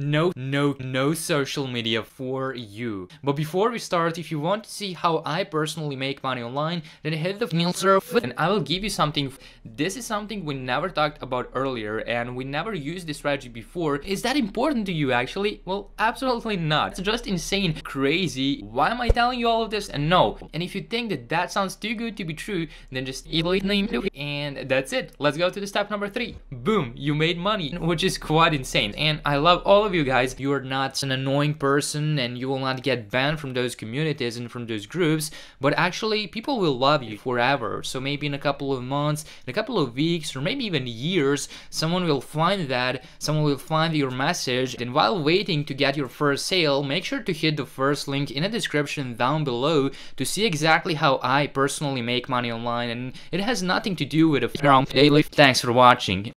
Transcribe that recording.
no, no, no social media for you. But before we start, if you want to see how I personally make money online, then hit the surf and I will give you something. This is something we never talked about earlier and we never used this strategy before. Is that important to you actually? Well, absolutely not. It's just insane, crazy. Why am I telling you all of this? And no. And if you think that that sounds too good to be true, then just. And that's it. Let's go to the step number three. Boom, you made money, which is quite insane. And I love all of you guys. You are not an annoying person and you will not get banned from those communities and from those groups, but actually people will love you forever. So maybe in a couple of months, in a couple of weeks, or maybe even years, someone will find that, someone will find your message, and while waiting to get your first sale, make sure to hit the first link in the description down below to see exactly how I personally make money online, and it has nothing to do with a daily. Thanks for watching.